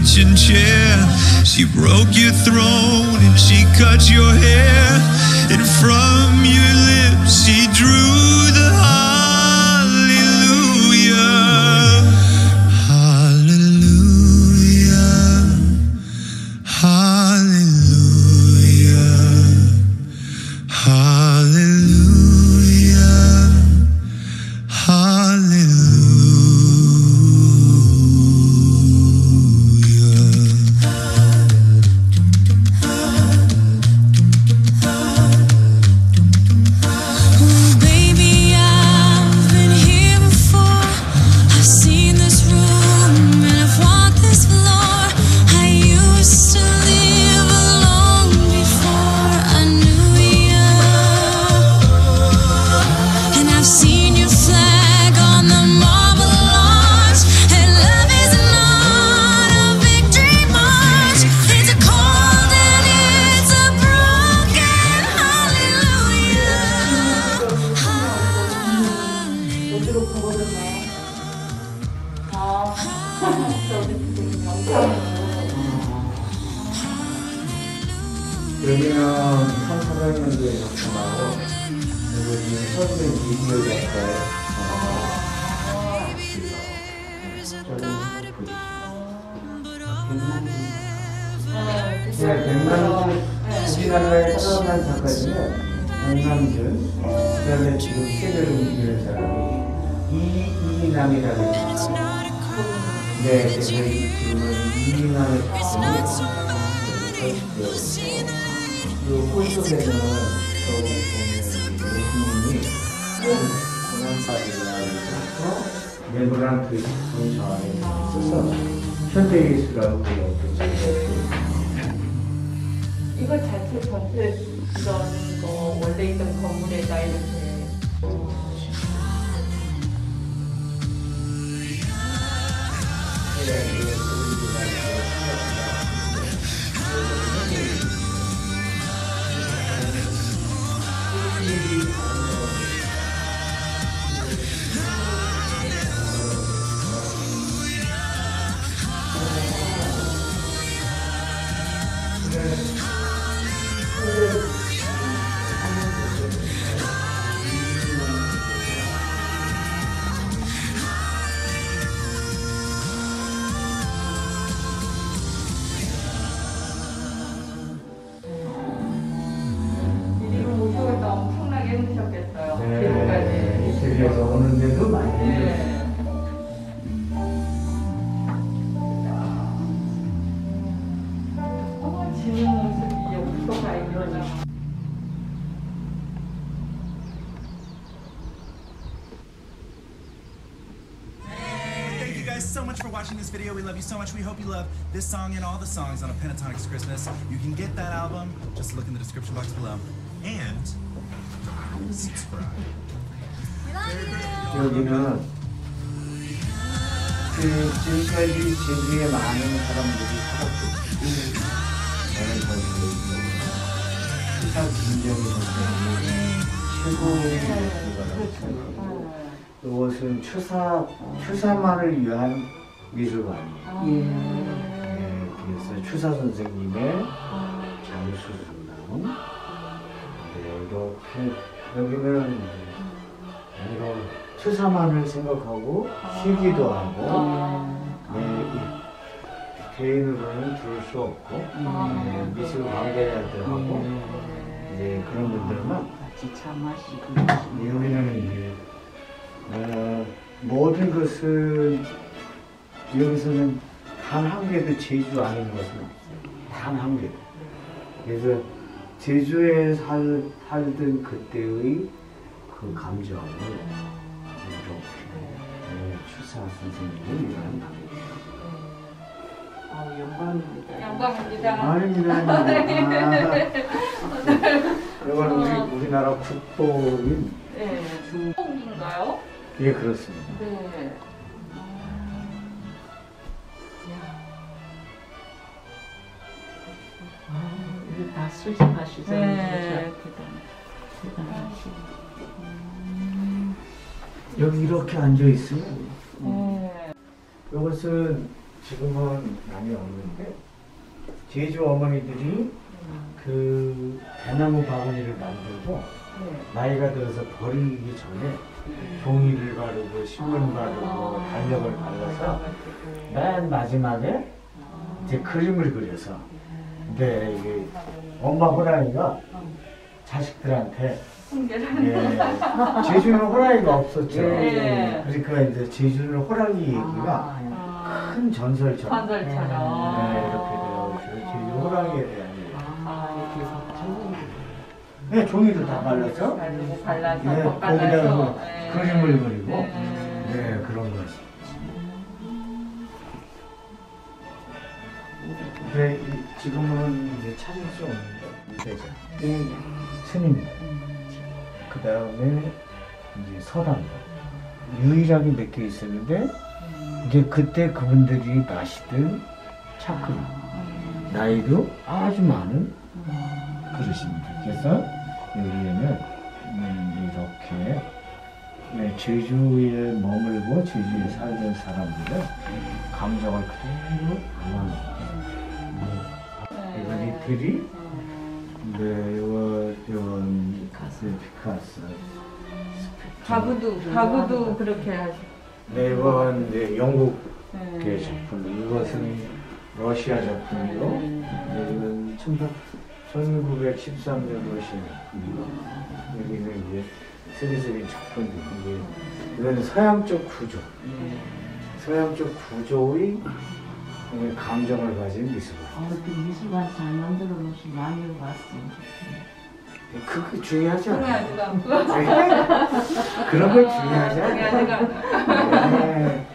kitchen chair. She broke your throne and she cut your hair. And from your lips she drew the hallelujah. 여기는 1400년도에 작품하고 그리고 이 서울의 미디어 작가의 네, 네, 백남준 우리나라의 처음한 작가 중에 백남준 그 다음에 지금 세계를 움직이는 사람이 이이남이라는 사람 네, 그래서 이 이이남의 작품이 그 꼴속에는 저기 보면 예수님이 고난받으라고 레브란트 작품 저 안에 있어서 현대 예술하고 거의 어떤 관계가 이거 자체 전체 이런 거 원래 있던 건물에다 이렇게 이 지금까지. 이태리에서 오는데도 많이 힘들었어요. 네. 어머, 지는 모습이 여기서가 이러냐. Thank you guys so much for watching this video. We love you so much. We hope you love this song and all the songs on a Pentatonics Christmas. You can get that album. Just look in the description box below. And subscribe. 여기는 그 지금까지 제주에 많은 사람들이 살았고 저는 거기에 있고 시사 김정희 선생님이 최고의 예술가라고 생각합니다. 이것은 추사 추사만을 위한 미술관이에요. 예, 그래서 추사 선생님의 장수수당 네, 이렇게 여기는 이런 추사만을 생각하고 쉬기도 하고 네, 이- 개인으로는 들을 수 없고 네, 미술 관계자들하고 이제 그런 분들만 같이 차 마시고. 여기는 이제 어, 모든 것은 여기서는 단 한 개도 제주 아닌 것은 없어요. 단 한 개도. 그래서 제주에 살, 살던 그때의 그 감정을 이렇게 네, 추사 선생님이 이런 아 영광입니다. 영광입니다. 아닙니다, 아닙니다. 아, 이건 우리, 우리나라 국보인 네. 중국인가요? 예, 그렇습니다. 네. 아, 다 수집하시잖아요. 네. 대단하시네. 여기 이렇게 앉아 있으면 네. 이것은 지금은 많이 없는데 제주 어머니들이 그 대나무 바구니를 만들고 나이가 들어서 버리기 전에 종이를 바르고 신문 바르고 달력을 발라서 맨 마지막에 이제 그림을 그려서 근데 이게 엄마 호랑이가 자식들한테 예, 제주는 호랑이가 없었죠. 네. 그러니까 이제 제주는 호랑이 얘기가 아, 큰 전설처럼 관절처럼. 네, 이렇게 되어 있어요. 제주 호랑이에 대한 얘기. 아, 이렇게 네, 종이도 다 발라서 가지고 발라서 네, 덧 거기다 뭐 네. 그림을 그리고 네. 네, 그런 것이. 근데 이- 지금은 이제 찾을 수 없는데 무대자. 네. 스님. 그 다음에 이제 서당. 유일하게 몇 개 있었는데 이제 그때 그분들이 마시던 차크림. 나이도 아주 많은 그릇입니다. 그래서 여기에는 음, 이렇게 네, 제주에 머물고 제주에 살던 사람들의 감정을 그대로 담아놓은 이건 이태리, 네, 이건, 이건 피카소, 피카소, 가구도 가구도 그렇게 하시. 네, 이건 이제 영국의 네. 작품, 이것은 러시아 작품이고, 네, 이건 1913년 러시아 작품이고, 여기는 이제 세계적인 작품들, 이게 이건 서양 적 구조, 서양 적 구조의 감정을 가진 미술관. 어, 그 미술관 잘 만들어 놓으신 많이 봤어요. 그게 중요하지 않아요? 중요하지도 않고. 그런 걸 중요하지 않아요? 네.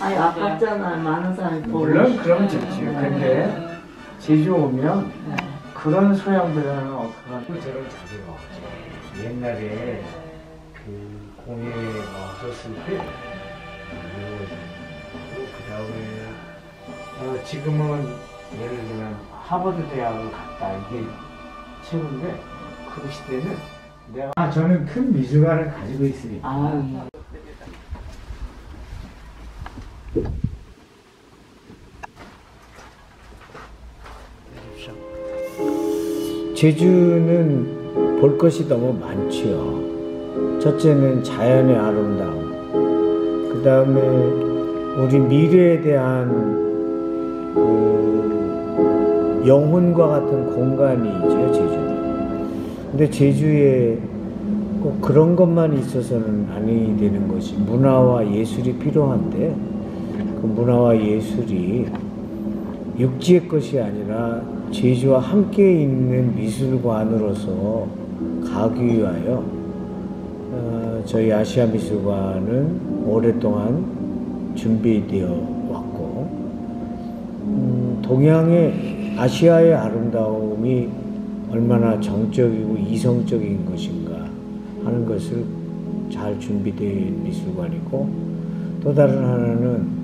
아니 아깝잖아 많은 사람이 보고 물론. 그럼 좋지요. 근데 제주 오면 그런 소양보다는 어떻게 하면 저런 자리가 없죠. 옛날에 그 공예가 없었을 때그 다음에 어, 지금은 예를 들면 하버드 대학을 갔다 이게 최고인데 그 시대는 내가 아, 저는 큰 미술관을 가지고 있으니까 아, 제주는 볼 것이 너무 많지요. 첫째는 자연의 아름다움. 그 다음에 우리 미래에 대한 그 영혼과 같은 공간이죠, 제주는. 근데 제주에 꼭 그런 것만 있어서는 아니 되는 것이 문화와 예술이 필요한데 그 문화와 예술이 육지의 것이 아니라 제주와 함께 있는 미술관으로서 가기 위하여 어, 저희 아시아 미술관은 오랫동안 준비되어 음, 동양의 아시아의 아름다움이 얼마나 정적이고 이성적인 것인가 하는 것을 잘 준비된 미술관이고 또 다른 하나는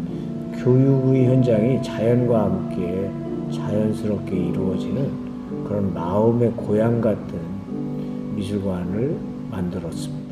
교육의 현장이 자연과 함께 자연스럽게 이루어지는 그런 마음의 고향 같은 미술관을 만들었습니다.